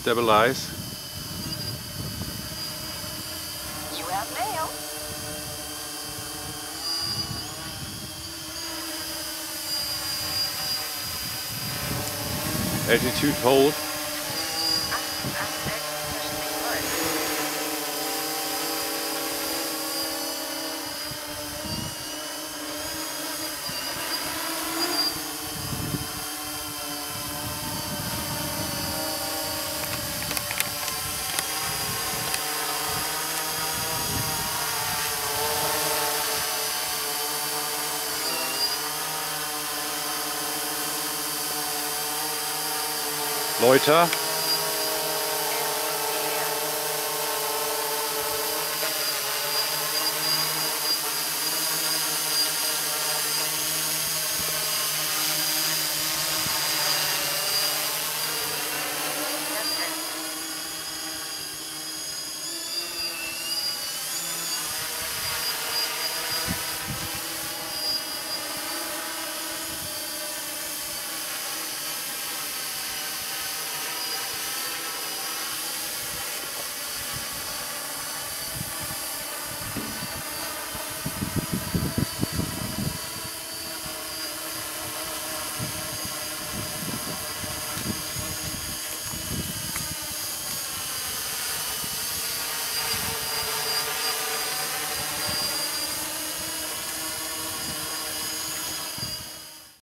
stabilize. You have mail. Altitude hold. Ah, ah, Läuter